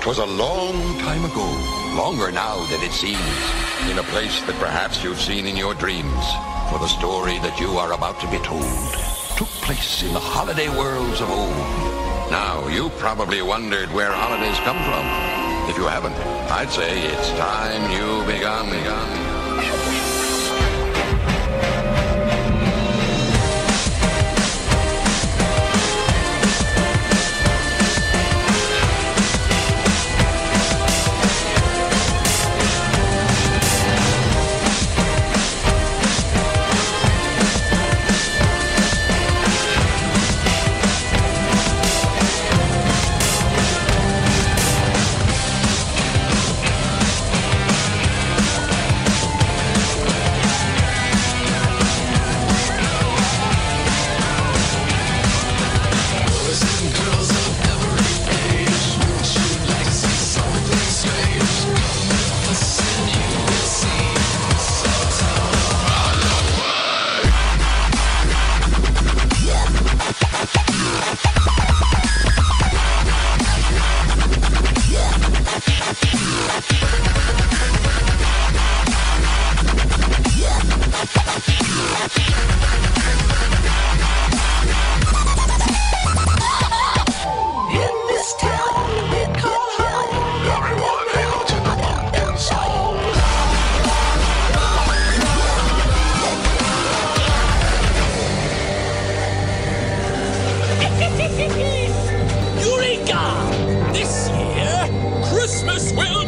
'Twas a long time ago, longer now than it seems, in a place that perhaps you've seen in your dreams. For the story that you are about to be told took place in the holiday worlds of old. Now, you probably wondered where holidays come from. If you haven't, I'd say it's time you begun, begun. Eureka! This year, Christmas will